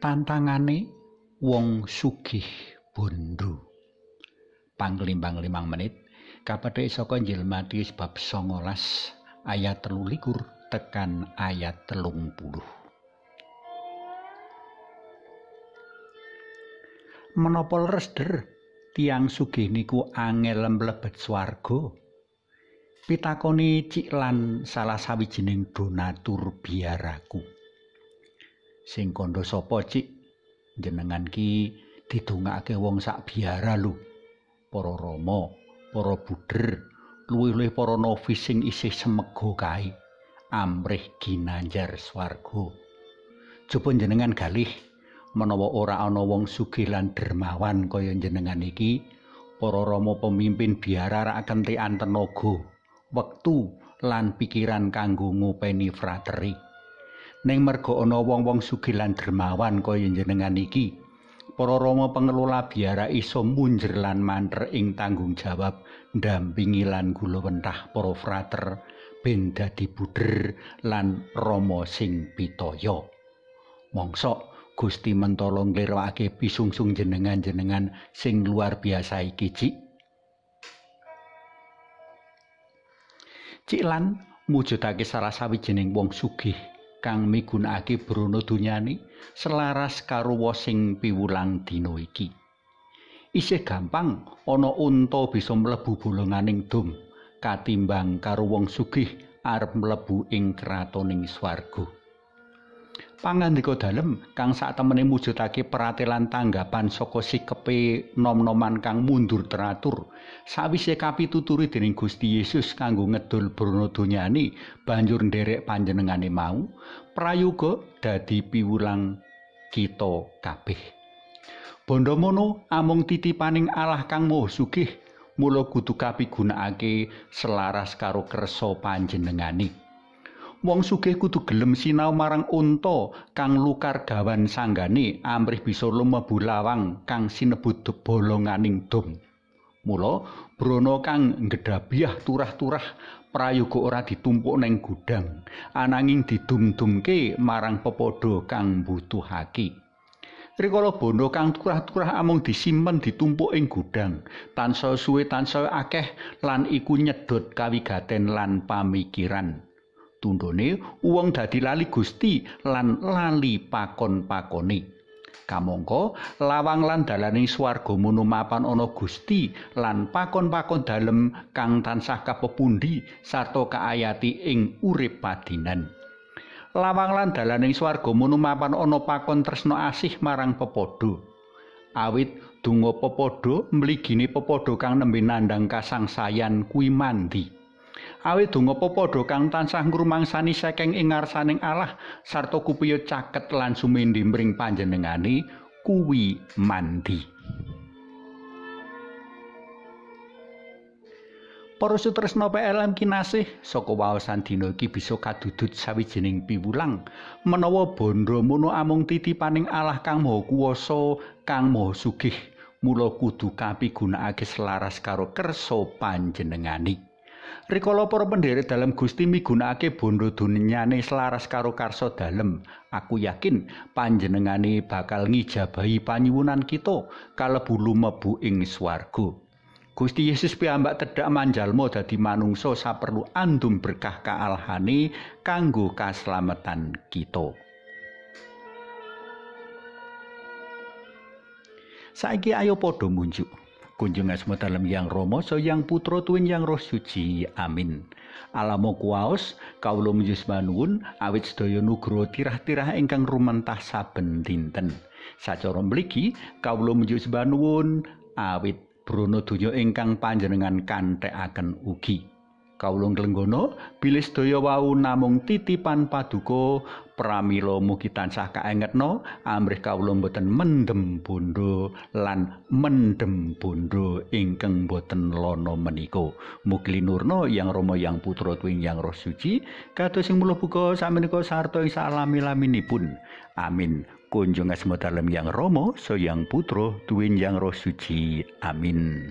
tantangane wong sugih bondo panglimbang limang menit kapethik saka Injil Matius bab 19 ayat 13 tekan ayat 30 menapa resder tiang sugih niku angel mlebet swarga? Pitakoni cik lan salah sawijining donatur biaraku sing kandha sapa cik? Jenengan ki didongake wong sak biara lho. Para rama para buder luwih-luwih para novis sing isih semego kae amrih ginanjar swarga. Coba jenengan galih menawa ora ana wong sugih lan dermawan kaya jenengan iki para rama pemimpin biara rak kentekan tenaga wektu lan pikiran kanggo ngopeni frateri ning merga ana wong-wong sugih lan dermawan kaya jenengan iki para rama pengelola biara iso munjer lan manter ing tanggung jawab ndampingi lan gulawentah para frater ben dadi buder lan rama sing pitaya. Mongso Gusti mentolo nglirwake bisungsung jenengan-jenengan sing luar biasa iki cik. Cik lan mujudake salah sawijining wong sugih kang migunakake brono dunyane selaras karo sing piwulang dina iki. Isih gampang ana unta bisa mlebu bolonganing dom katimbang karo wong sugih arep mlebu ing kratoning swarga. Pangandika dalem kang sak temene mujudake peratelan tanggapan saka sikepe nom-noman kang mundur teratur sawise kapituturi dening Gusti Yesus kanggo ngedol brono donyane banjur nderek panjenengane mau prayoga dadi piwulang kita kabeh. Bondo mono amung titipaning Allah kang Maha Sugih mula kudu kapigunakake selaras karo kersa panjenengane. Wong sugih kudu gelem sinau marang unta kang lukar dawan sanggane amrih bisa lumebu lawang kang sinebut bolonganing dom. Mula brono kang ngedhabiah turah-turah prayoga ora ditumpuk neng gudang, ananging didum-dumke marang pepodo kang butuhake. Rikala bondo kang turah-turah amung disimpen ditumpuk ing gudang, tansaya suwe tansaya akeh lan iku nyedot kawigaten lan pamikiran. Tundone wong dadi lali Gusti lan lali pakon-pakone. Kamangka lawang lan dalane swarga mono mapan ana Gusti lan pakon-pakon dalem kang tansah kapepundi sarta kaayati ing urip padinan. Lawang lan dalane swarga mono mapan ana pakon tresna asih marang pepodo. Awit donga pepodo mligine pepodo kang nembe nandhang kasangsayan kuwi mandi. Awit donga padha kang tansah ngrumangsani saking ing ngarsaning Allah sarta kupiya caket lan sumendhi mring panjenengane kuwi mandi. Para sutresna PLM kinasih saka waosan dina iki bisa kadudut sawijining piwulang menawa bondo mono amung titipaning Allah kang Maha Kuwasa kang Maha Sugih mula kudu kapigunakake selaras karo kersa panjenengane. Rikala para pendherek dalam Gusti migunakake bondo dunyane selaras karo karsa dalem, aku yakin panjenengane bakal ngijabahi panyuwunan kita kalebu lumebu ing swarga. Gusti Yesus piyambak tedhak manjalma dadi manungsa saperlu andum berkah kaalhane kanggo kaslametan kita. Saiki ayo padha munjuk. Kunjung asma dalam yang romo so yang putro tuin yang roh suci. Amin. Alamo kuaos kaulo menjus manuun awit sedaya nugro tirah-tirah ingkang rumantah saben dinten. Sacara mligi kaulo menjus manuun awit Bruno donya ingkang panjenengan kantekaken ugi kawula glenggono bilih sedaya wau namung titipan paduka pramila mugi tansah kaengetno amrih kawula boten mendem bondo lan mendem bondo ingkang boten lono menika. Mugi nurno yang Rama yang putra tuwing yang roh suci kados sing mulo buka samenika sarta ing salami-laminipun. Amin. Kunjung asma dalem yang Rama so yang putra tuwin yang roh suci. Amin